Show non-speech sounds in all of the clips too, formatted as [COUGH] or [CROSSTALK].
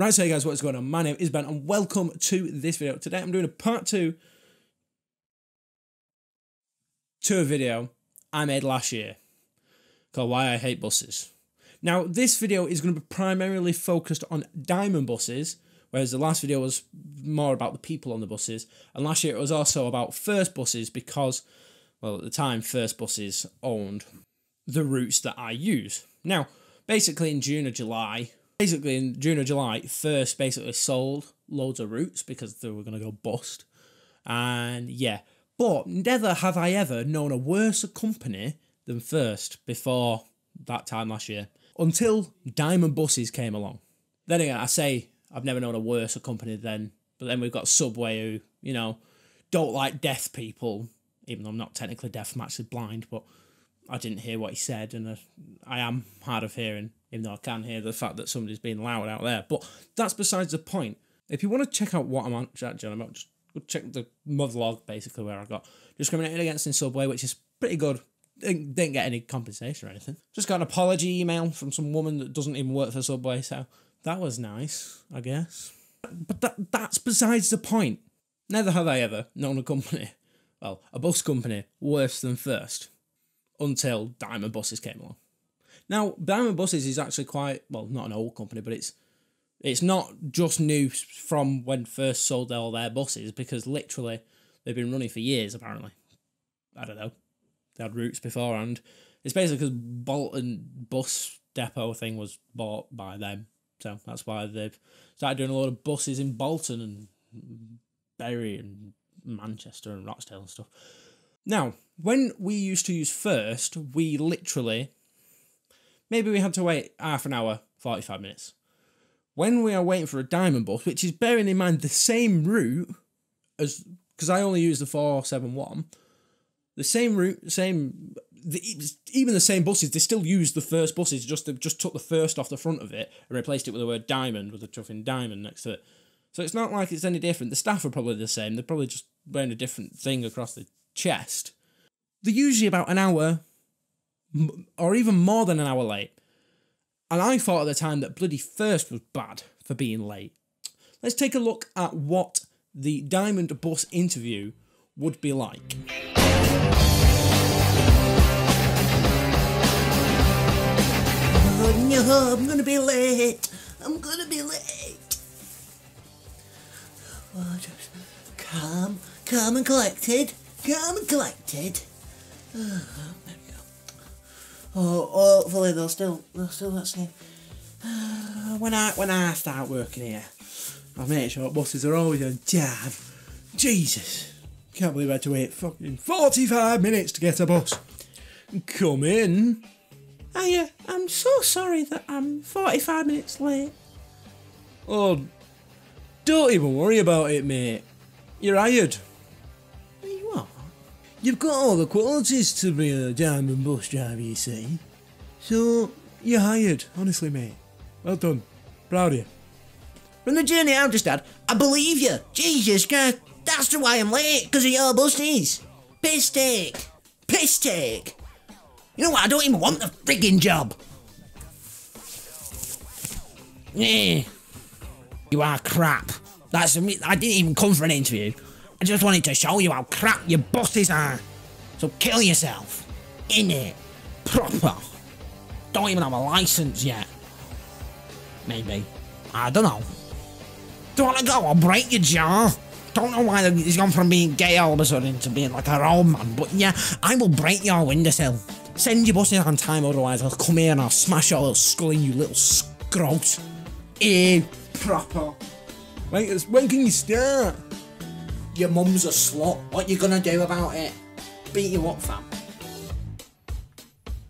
Right, so hey guys, what's going on? My name is Ben and welcome to this video. Today I'm doing a part two to a video I made last year called Why I Hate Buses. Now, this video is going to be primarily focused on diamond buses, whereas the last video was more about the people on the buses, and last year it was also about first buses because, well, at the time, first buses owned the routes that I use. Now, basically in June or July, basically in June or July, First basically sold loads of routes because they were going to go bust. And yeah, but never have I ever known a worse company than First before that time last year until Diamond Buses came along. Then again, I say I've never known a worse company than, but then we've got Subway who, you know, don't like deaf people, even though I'm not technically deaf, I'm actually blind, but I didn't hear what he said, and I, I am hard of hearing even though I can hear the fact that somebody's being loud out there. But that's besides the point. If you want to check out what I'm actually on about, just check the monologue basically where I got discriminated against in Subway, which is pretty good. Didn't, didn't get any compensation or anything. Just got an apology email from some woman that doesn't even work for Subway, so that was nice, I guess. But that that's besides the point. Never have I ever known a company, well, a bus company, worse than First, until Diamond Buses came along. Now, Diamond Buses is actually quite well, not an old company, but it's it's not just new from when first sold all their buses because literally they've been running for years. Apparently, I don't know. They had routes beforehand. It's basically because Bolton bus depot thing was bought by them, so that's why they've started doing a lot of buses in Bolton and Bury and Manchester and Rochdale and stuff. Now, when we used to use First, we literally maybe we had to wait half an hour, 45 minutes. When we are waiting for a diamond bus, which is bearing in mind the same route as, because I only use the 471, the same route, same, the, even the same buses, they still use the first buses, just they just took the first off the front of it and replaced it with the word diamond, with a chuffing diamond next to it. So it's not like it's any different. The staff are probably the same. They're probably just wearing a different thing across the chest. They're usually about an hour or even more than an hour late. And I thought at the time that bloody First was bad for being late. Let's take a look at what the Diamond Bus interview would be like. I'm gonna be late. I'm gonna be late. Oh, just calm, calm and collected. Calm and collected. Oh, Oh, oh, hopefully they'll still they'll still let me. [SIGHS] when I when I start working here, I make sure buses are always on time. Jesus, can't believe I had to wait fucking forty five minutes to get a bus. Come in. I'm so sorry that I'm 45 minutes late. Oh, don't even worry about it, mate. You're hired. You've got all the qualities to be a diamond bus driver, you see. So, you're hired, honestly, mate. Well done. Proud of you. From the journey I've just had, I believe you. Jesus Christ, that's the why I'm late, because of your buses. Piss take. Piss take. You know what, I don't even want the frigging job. Yeah. You are crap. That's I didn't even come for an interview. I just wanted to show you how crap your bosses are. So kill yourself. In it. Proper. Don't even have a license yet. Maybe. I don't know. Do you want to go? I'll break your jaw. Don't know why he's gone from being gay all of a sudden to being like a old man, but yeah, I will break your windowsill. Send your buses on time, otherwise I'll come here and I'll smash your little skull in, you little scrote. Eh, proper. Wait, when can you start? Your mum's a slut. What you gonna do about it? Beat you up, fam.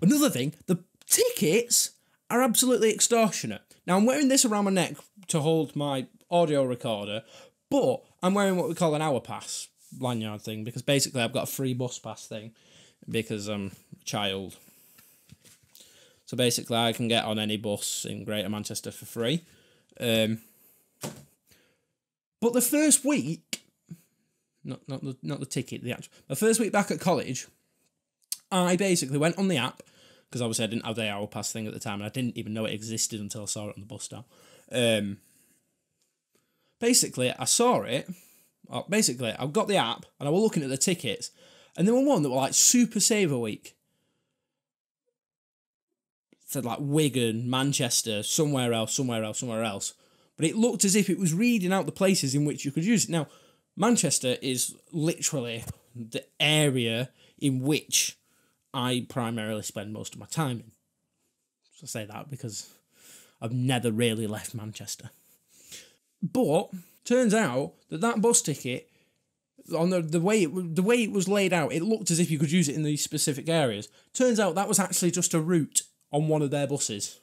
Another thing, the tickets are absolutely extortionate. Now, I'm wearing this around my neck to hold my audio recorder, but I'm wearing what we call an Our Pass lanyard thing because basically I've got a free bus pass thing because I'm a child. So basically, I can get on any bus in Greater Manchester for free. Um, but the first week, not not the not the ticket, the actual. My first week back at college, I basically went on the app because obviously I didn't have the Our Pass thing at the time, and I didn't even know it existed until I saw it on the bus stop. Um, Basically, I saw it. Basically, I got the app and I was looking at the tickets, and there were one that were like Super Saver Week. Said like Wigan, Manchester, somewhere else, somewhere else, somewhere else. But it looked as if it was reading out the places in which you could use it. Now, Manchester is literally the area in which I primarily spend most of my time in. So I say that because I've never really left Manchester. But turns out that that bus ticket on the, the way it the way it was laid out, it looked as if you could use it in these specific areas. Turns out that was actually just a route on one of their buses.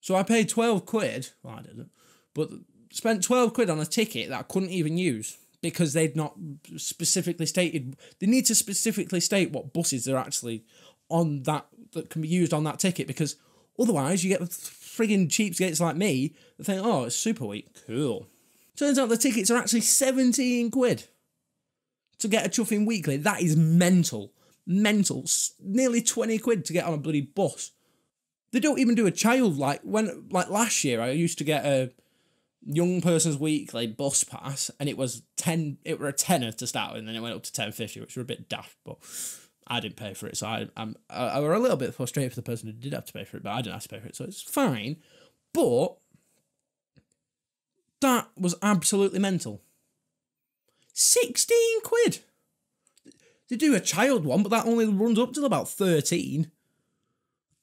So I paid twelve quid. Well, I didn't, but spent twelve quid on a ticket that I couldn't even use because they'd not specifically stated. They need to specifically state what buses are actually on that that can be used on that ticket because otherwise you get frigging cheapskates like me that think, oh, it's Super Week, cool. Turns out the tickets are actually 17 quid to get a chuffing weekly. That is mental. Mental. S- Nearly 20 quid to get on a bloody bus. They don't even do a child like when like last year I used to get a young person's weekly bus pass and it was 10 it were a tenner to start with and then it went up to 10.50 which were a bit daft but I didn't pay for it so I, I'm I, I were a little bit frustrated for the person who did have to pay for it but I didn't have to pay for it so it's fine but that was absolutely mental. 16 quid! They do a child one but that only runs up till about 13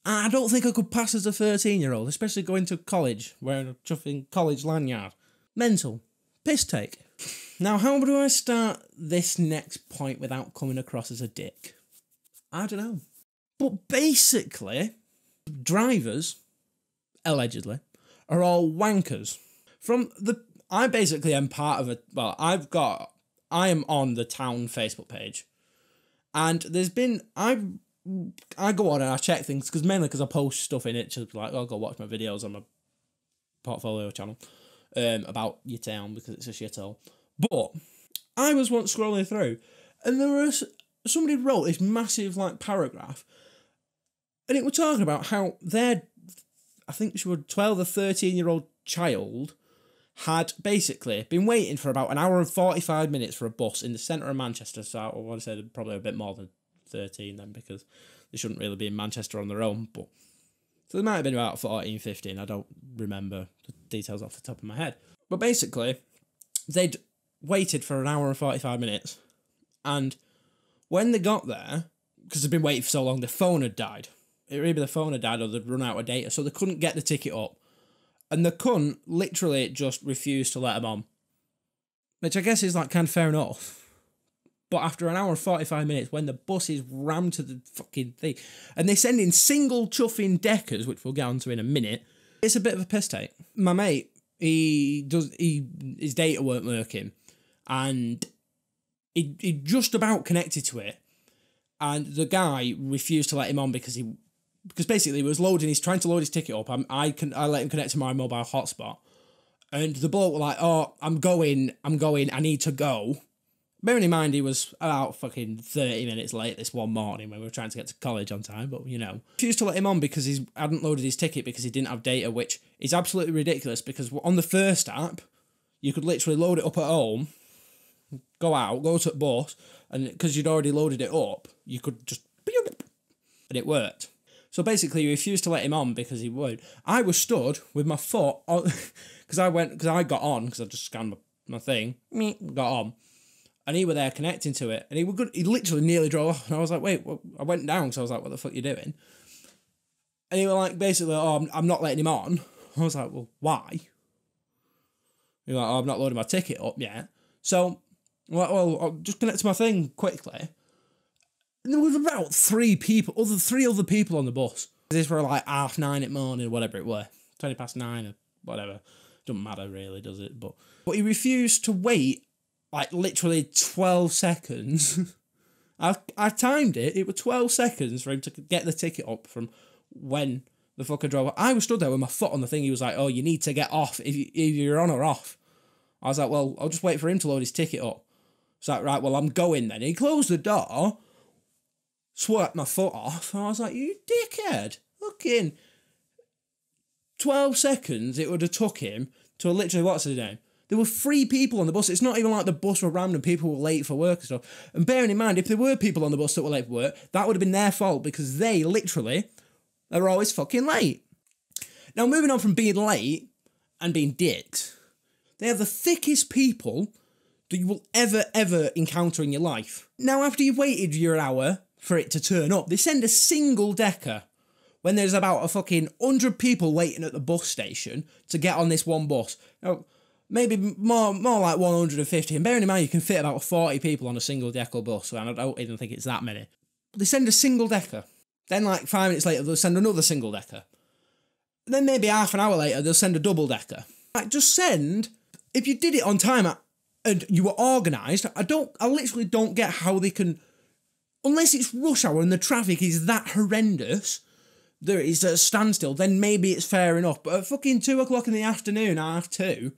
I don't think I could pass as a 13 year old, especially going to college, wearing a chuffing college lanyard. Mental. Piss take. Now, how do I start this next point without coming across as a dick? I don't know. But basically, drivers, allegedly, are all wankers. From the. I basically am part of a. Well, I've got. I am on the town Facebook page. And there's been. I've I go on and I check things because mainly because I post stuff in it, just like I'll go watch my videos on my portfolio channel um, about your town because it's a shithole. But I was once scrolling through, and there was somebody wrote this massive like paragraph, and it was talking about how their, I think she was twelve or thirteen year old child, had basically been waiting for about an hour and forty five minutes for a bus in the centre of Manchester. So I want to say probably a bit more than 13 then because they shouldn't really be in Manchester on their own. But so they might have been about 14, 15. I don't remember the details off the top of my head. But basically, they'd waited for an hour and 45 minutes. And when they got there, because they'd been waiting for so long, the phone had died. It either the phone had died or they'd run out of data, so they couldn't get the ticket up. And the cunt literally just refused to let them on. Which I guess is like kind of fair enough. But after an hour and 45 minutes, when the bus is rammed to the fucking thing, and they send in single chuffing deckers, which we'll get onto in a minute, it's a bit of a piss take. My mate, he does, he, his data weren't working, and he, he just about connected to it, and the guy refused to let him on because he, because basically he was loading, he's trying to load his ticket up, I'm, I can, I let him connect to my mobile hotspot, and the bloke were like, oh, I'm going, I'm going, I need to go Bearing in mind he was about fucking 30 minutes late this one morning when we were trying to get to college on time, but you know. Refused to let him on because he hadn't loaded his ticket because he didn't have data, which is absolutely ridiculous because on the first app, you could literally load it up at home, go out, go to the bus, and because you'd already loaded it up, you could just. And it worked. So basically, he refused to let him on because he would. I was stood with my foot on. [LAUGHS] Because I went. Because I got on, because I just scanned my, my thing. Got on and he were there connecting to it, and he good. He literally nearly drove off, and I was like, "Wait!" Well, I went down, so I was like, "What the fuck are you doing?" And he were like, basically, "Oh, I'm, I'm not letting him on." I was like, "Well, why?" He was like, "Oh, I'm not loading my ticket up yet." So, I'm like, well, I'll just connect to my thing quickly. And there was about three people, other three other people on the bus. This were like half nine at morning, or whatever it were, twenty past nine or whatever. Doesn't matter really, does it? But but he refused to wait like literally 12 seconds. [LAUGHS] I, I timed it. It was 12 seconds for him to get the ticket up from when the fucker drove. I was stood there with my foot on the thing. He was like, oh, you need to get off if, you, if you're on or off. I was like, well, I'll just wait for him to load his ticket up. It's like, right, well, I'm going then. He closed the door, swiped my foot off, and I was like, you dickhead. Fucking 12 seconds it would have took him to literally, what's his name? There were three people on the bus. It's not even like the bus were rammed and people were late for work and stuff. And bearing in mind, if there were people on the bus that were late for work, that would have been their fault because they literally they were always fucking late. Now, moving on from being late and being dicks, they are the thickest people that you will ever, ever encounter in your life. Now, after you've waited your hour for it to turn up, they send a single decker when there's about a fucking 100 people waiting at the bus station to get on this one bus. Now, maybe more more like 150. And bearing in mind, you can fit about 40 people on a single decker bus, and I don't even think it's that many. But they send a single decker. Then, like five minutes later, they'll send another single decker. Then, maybe half an hour later, they'll send a double decker. Like, just send. If you did it on time and you were organised, I don't. I literally don't get how they can. Unless it's rush hour and the traffic is that horrendous, there is a standstill. Then maybe it's fair enough. But at fucking two o'clock in the afternoon, half two,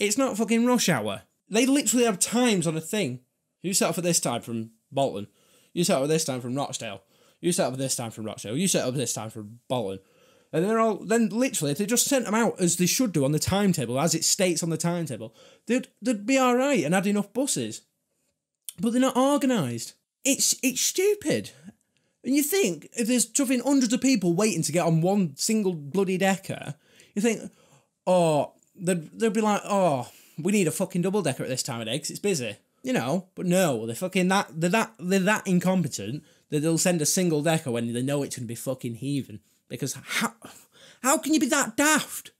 it's not fucking rush hour. They literally have times on a thing. You set up for this time from Bolton. You set up for this time from Rochdale. You set up this time from Rochdale. You set up this time from Bolton. And they're all then literally if they just sent them out as they should do on the timetable, as it states on the timetable, they'd they'd be alright and had enough buses. But they're not organised. It's it's stupid. And you think if there's chuffing hundreds of people waiting to get on one single bloody decker, you think, oh, they'd, they'd be like, oh, we need a fucking double decker at this time of day because it's busy. You know, but no, they're fucking that they're that they're that incompetent that they'll send a single decker when they know it's gonna be fucking heaving. Because how how can you be that daft?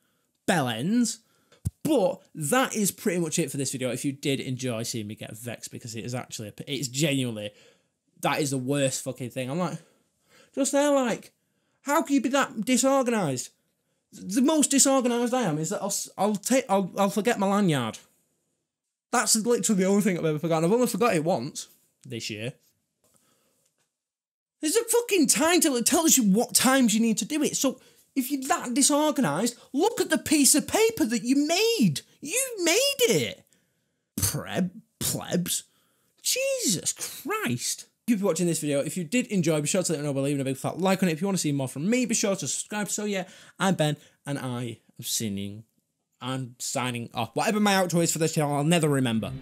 Bellends. But that is pretty much it for this video. If you did enjoy seeing me get vexed, because it is actually it's genuinely that is the worst fucking thing. I'm like, just there, like, how can you be that disorganized? The most disorganized I am is that I'll I'll take I'll I'll forget my lanyard. That's literally the only thing I've ever forgotten. I've only forgot it once this year. There's a fucking timetable that tells you what times you need to do it. So if you're that disorganized, look at the piece of paper that you made. You made it. Preb plebs. Jesus Christ. You for watching this video. If you did enjoy, be sure to let me know by leaving a big fat like on it. If you want to see more from me, be sure to subscribe. So yeah, I'm Ben, and I am singing. I'm signing off. Whatever my outro is for this channel, I'll never remember.